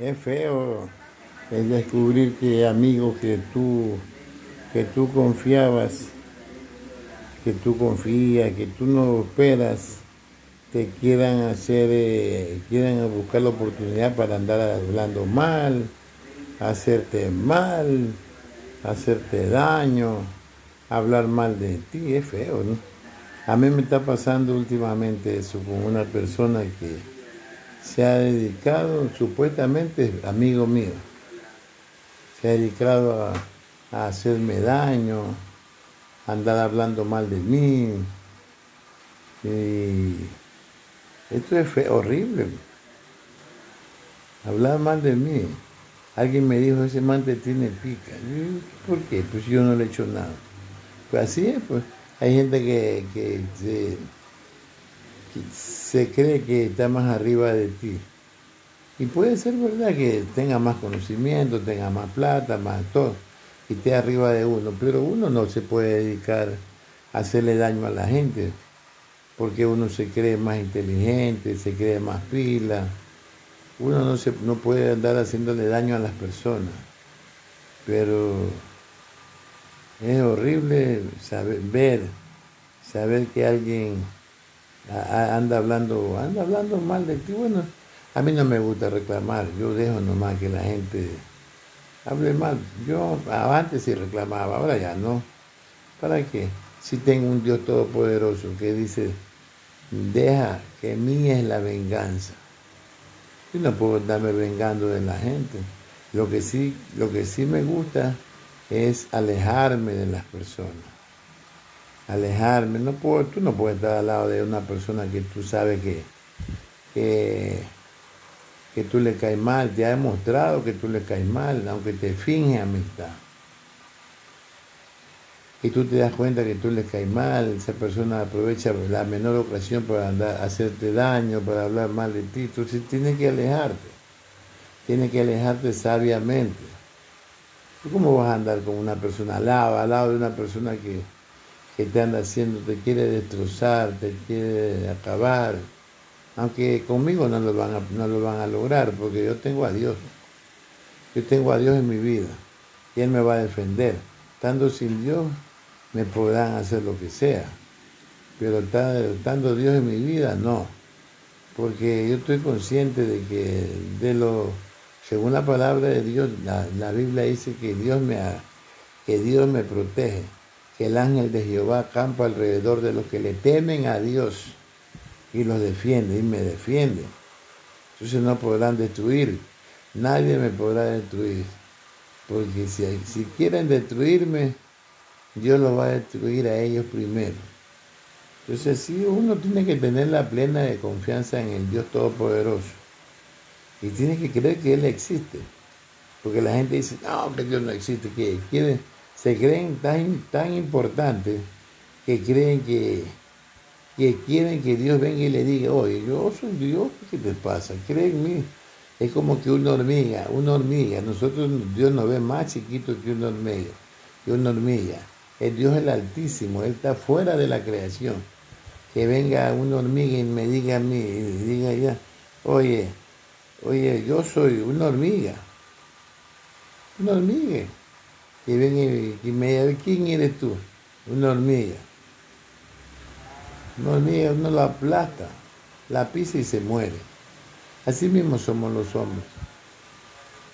Es feo el descubrir que amigos que tú, que tú confiabas, que tú confías, que tú no esperas, te quieran hacer, eh, quieran buscar la oportunidad para andar hablando mal, hacerte mal, hacerte daño, hablar mal de ti, es feo, ¿no? A mí me está pasando últimamente eso con una persona que se ha dedicado, supuestamente amigo mío, se ha dedicado a, a hacerme daño, a andar hablando mal de mí. Y esto es horrible. Hablar mal de mí. Alguien me dijo, ese man te tiene pica. ¿Por qué? Pues yo no le he hecho nada. Pues así es, pues. Hay gente que, que se, se cree que está más arriba de ti. Y puede ser verdad que tenga más conocimiento, tenga más plata, más todo, y esté arriba de uno. Pero uno no se puede dedicar a hacerle daño a la gente, porque uno se cree más inteligente, se cree más pila. Uno no, se, no puede andar haciéndole daño a las personas. Pero es horrible saber, ver, saber que alguien anda hablando, anda hablando mal de ti. Bueno, a mí no me gusta reclamar, yo dejo nomás que la gente hable mal. Yo antes sí reclamaba, ahora ya no. ¿Para qué? Si tengo un Dios todopoderoso que dice, deja que mía es la venganza. Yo no puedo estarme vengando de la gente. Lo que sí, lo que sí me gusta es alejarme de las personas. Alejarme. No puedo, tú no puedes estar al lado de una persona que tú sabes que, que, tú le caes mal. Te ha demostrado que tú le caes mal, aunque te finge amistad. Y tú te das cuenta que tú le caes mal, esa persona aprovecha la menor ocasión para hacerte daño, para hablar mal de ti. Tú tienes que alejarte. Tienes que alejarte sabiamente. ¿Tú cómo vas a andar con una persona al lado, al lado de una persona que, que te anda haciendo, te quiere destrozar, te quiere acabar? Aunque conmigo no lo van a, no lo van a lograr, porque yo tengo a Dios. Yo tengo a Dios en mi vida. Y Él me va a defender. Estando sin Dios, me podrán hacer lo que sea. Pero estando Dios en mi vida, no. Porque yo estoy consciente de que de lo, según la palabra de Dios, la, la Biblia dice que Dios me que Dios me protege, el ángel de Jehová campa alrededor de los que le temen a Dios y los defiende y me defiende. Entonces no podrán destruir, nadie me podrá destruir, porque si, si quieren destruirme, Dios los va a destruir a ellos primero. Entonces sí, uno tiene que tener la plena confianza en el Dios Todopoderoso. Y tiene que creer que Él existe. Porque la gente dice, no, que Dios no existe, que quieren, se creen tan, tan importantes que creen que, que quieren que Dios venga y le diga, oye, yo soy Dios, ¿qué te pasa? Mí. Es como que una hormiga, una hormiga. Nosotros, Dios nos ve más chiquito que una hormiga, que una hormiga. El Dios es el Altísimo, Él está fuera de la creación. Que venga una hormiga y me diga a mí, y diga ya, oye, oye, yo soy una hormiga. Una hormiga. Que venga y, y me diga, ¿quién eres tú? Una hormiga. Una hormiga uno la aplasta, la pisa y se muere. Así mismo somos los hombres.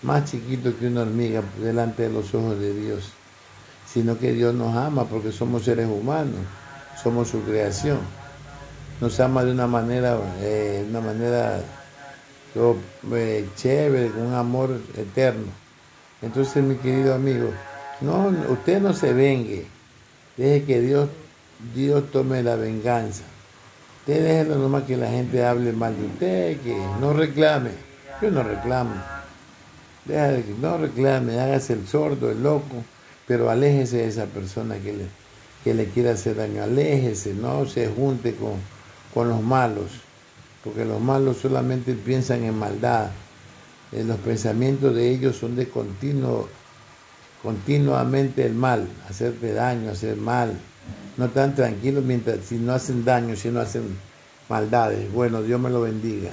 Más chiquitos que una hormiga delante de los ojos de Dios. Sino que Dios nos ama porque somos seres humanos, somos su creación. Nos ama de una manera, eh, una manera eh, chévere, con un amor eterno. Entonces, mi querido amigo, no, usted no se vengue. Deje que Dios, Dios tome la venganza. Usted déjelo nomás que la gente hable mal de usted, que no reclame. Yo no reclamo. Deja de que no reclame, hágase el sordo, el loco, pero aléjese de esa persona que le, que le quiera hacer daño. Aléjese, no se junte con, con los malos, porque los malos solamente piensan en maldad. Eh, Los pensamientos de ellos son de continuo, continuamente el mal, hacerte daño, hacer mal. No están tranquilos mientras si no hacen daño, si no hacen maldades. Bueno, Dios me lo bendiga.